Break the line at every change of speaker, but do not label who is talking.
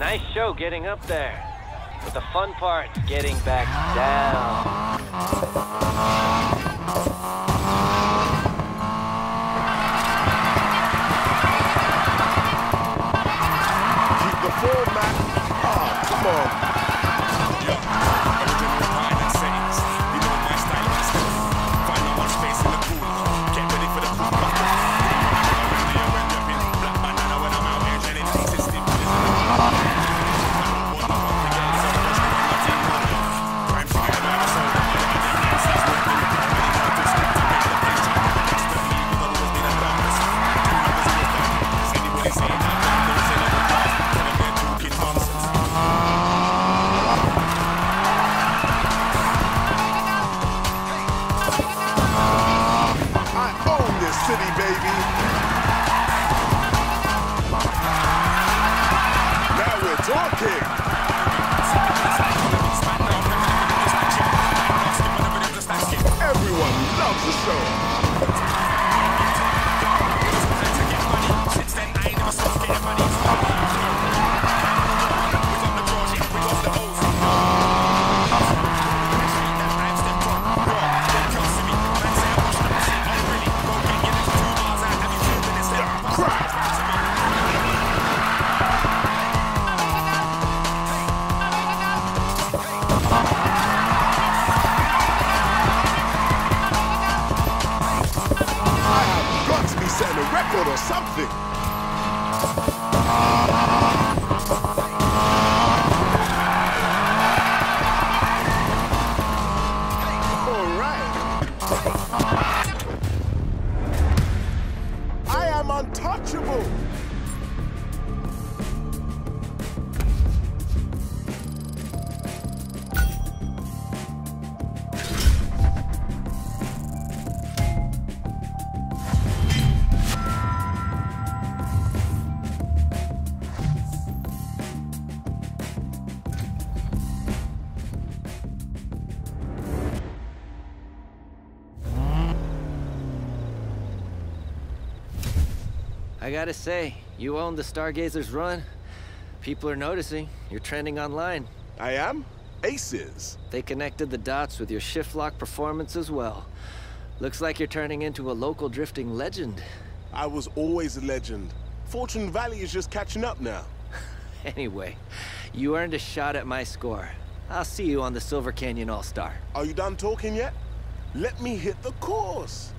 Nice show getting up there. But the fun part's getting back down.
Ah, come on. Or something. All right. I am untouchable.
I gotta say, you own the Stargazer's run. People are noticing. You're trending online.
I am aces.
They connected the dots with your shift lock performance as well. Looks like you're turning into a local drifting legend.
I was always a legend. Fortune Valley is just catching up now.
Anyway, you earned a shot at my score. I'll see you on the Silver Canyon All-Star.
Are you done talking yet? Let me hit the course.